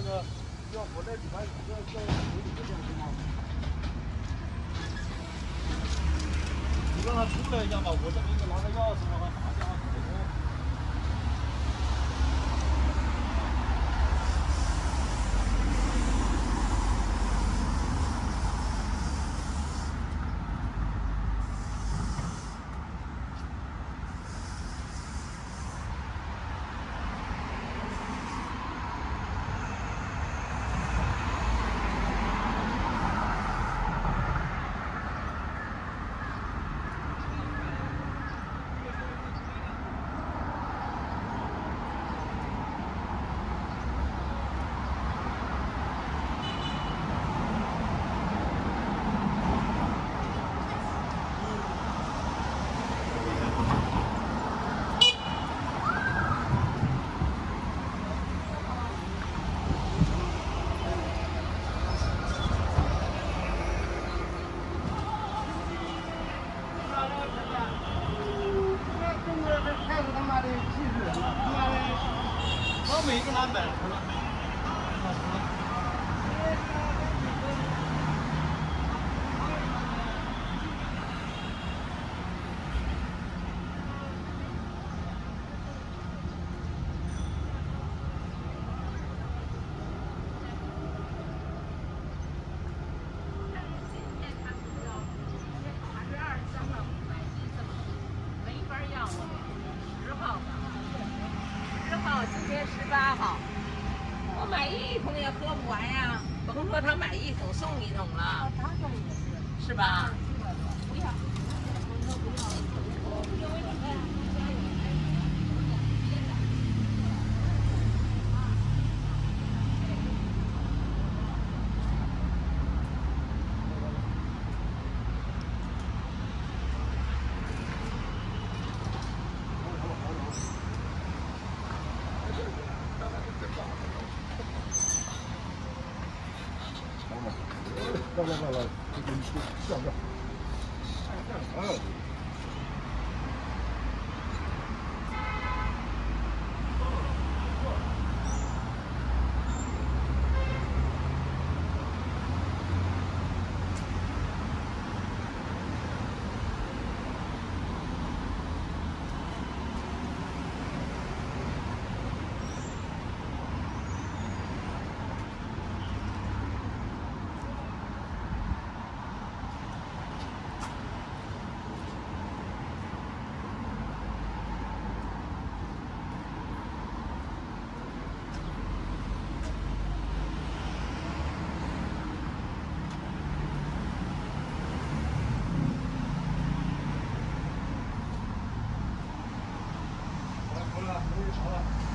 那个要我那里边要要处理这东西吗？你让他出来一下吧，我这边就拿个钥匙让他打电话给我。三百个篮板出了。没法要了，十号吧，十号，今天十八号，我买一桶也喝不完呀，甭说他买一桶送一桶了，是吧？不要。来来来来，这个这样这样。哎。好了，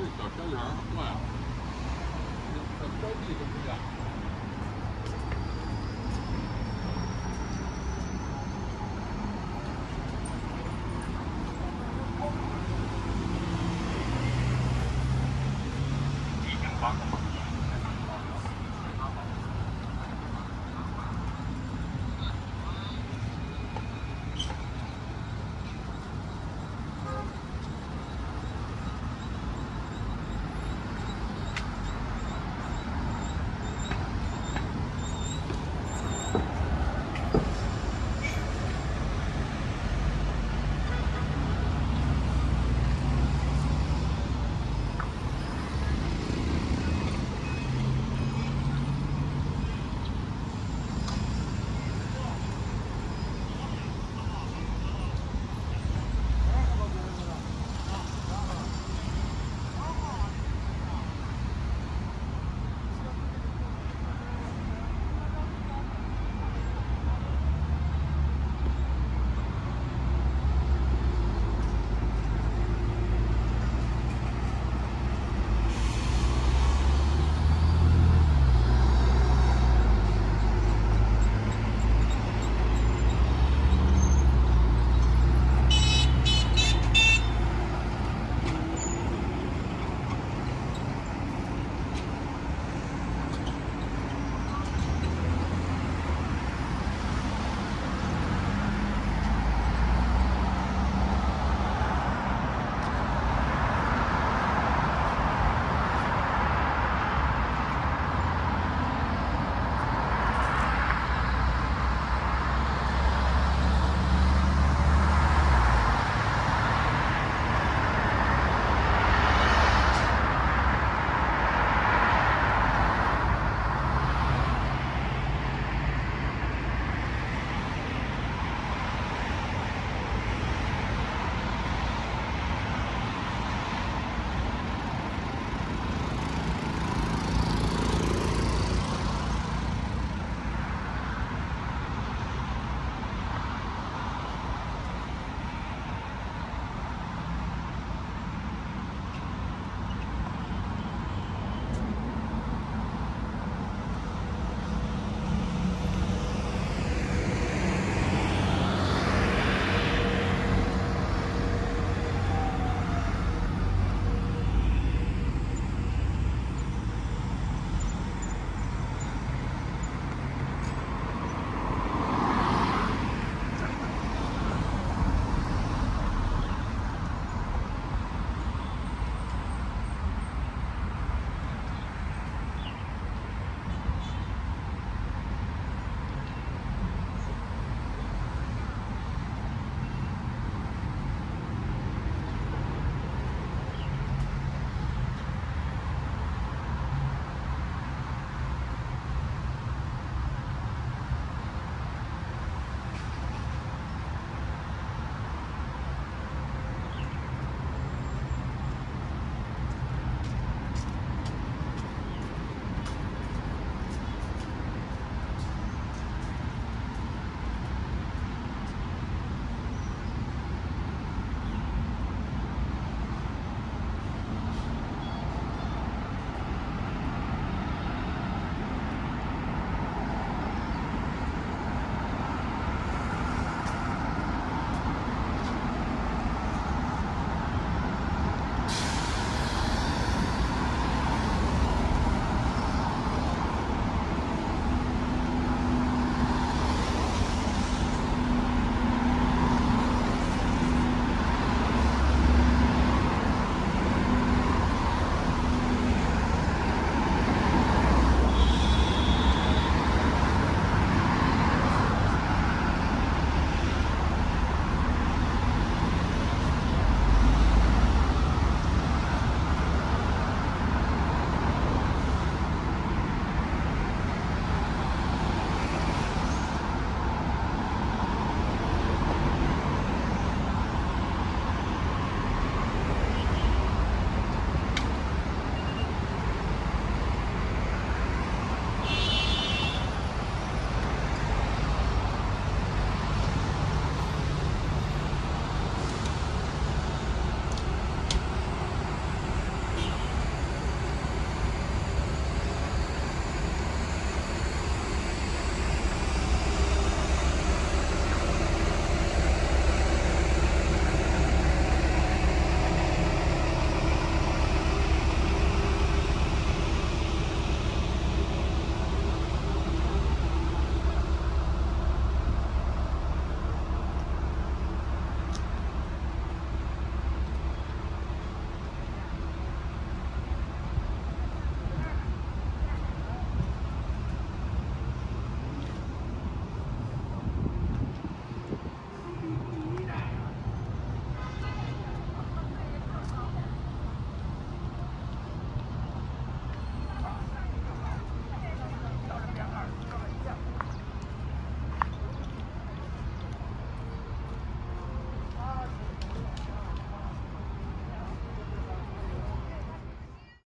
这小小羊坏了，这标记都不一样。